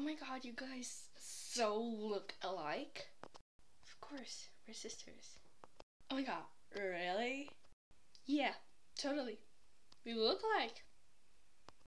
Oh my god, you guys so look alike. Of course, we're sisters. Oh my god, really? Yeah, totally. We look alike.